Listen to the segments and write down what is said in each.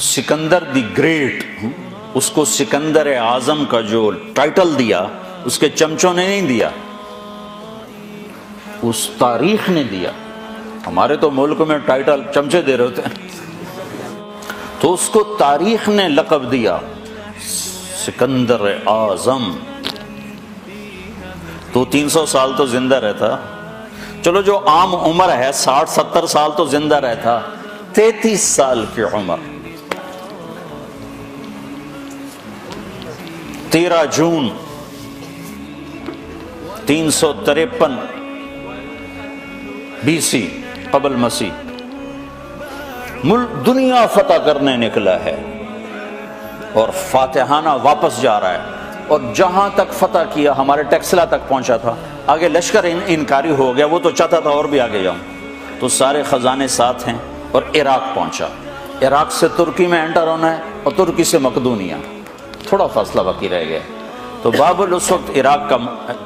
Sikandar the great उसको सिकंदर आज़म का जो टाइटल दिया, उसके चमचों ने नहीं दिया। उस तारीख ने दिया। हमारे तो मुल्क में टाइटल चमचे दे रहे होते हैं। तो उसको तारीख ने लकब दिया। सिकंदर आज़म। तो 300 साल तो ज़िंदा रहता। चलो जो आम उम्र है 60 70 साल तो ज़िंदा रहता। 33 साल की उम्र। 13 जून तीन सौ तिरपन बीसी कबल मसीह। मुल्क दुनिया फतह करने निकला है और फातिहाना वापस जा रहा है। और जहाँ तक फतह किया हमारे टेक्सला तक पहुँचा था। आगे लश्कर इन, इनकारी हो गया वो तो चाहता था और भी आगे जाऊँ। तो सारे खजाने साथ हैं। और इराक पहुँचा। इराक से तुर्की में एंटर होना है और तुर्की से मकदूनिया। थोड़ा फासला बाकी रह गया। तो बाबुल उस वक्त इराक का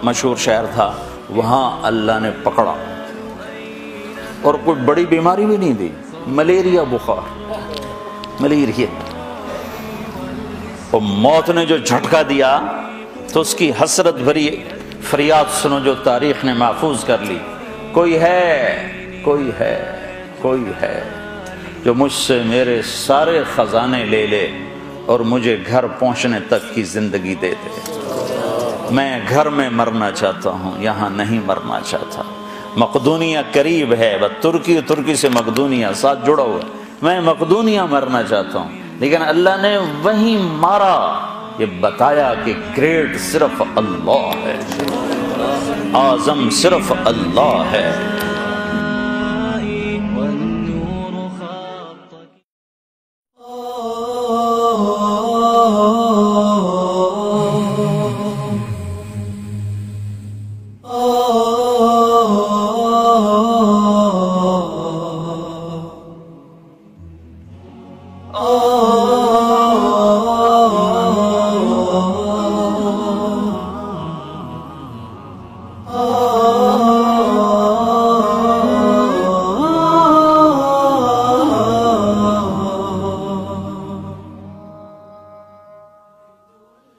मशहूर शहर था। वहाँ अल्लाह ने पकड़ा। और कोई बड़ी बीमारी भी नहीं दी। मलेरिया बुखार। मलेरिया। और मौत ने जो झटका दिया तो उसकी हसरत भरी फरियाद सुनो जो तारीख ने महफूज कर ली। कोई है कोई है कोई है। जो मुझसे मेरे सारे खजाने ले ले और मुझे घर पहुँचने तक की ज़िंदगी दे दे। मैं घर में मरना चाहता हूँ, यहाँ नहीं मरना चाहता। मकदूनिया करीब है, वह तुर्की तुर्की से मकदूनिया, साथ जुड़ा हुआ मैं मकदूनिया मरना चाहता हूँ। लेकिन अल्लाह ने वही मारा। ये बताया कि ग्रेट सिर्फ़ अल्लाह है। आज़म सिर्फ़ अल्लाह है।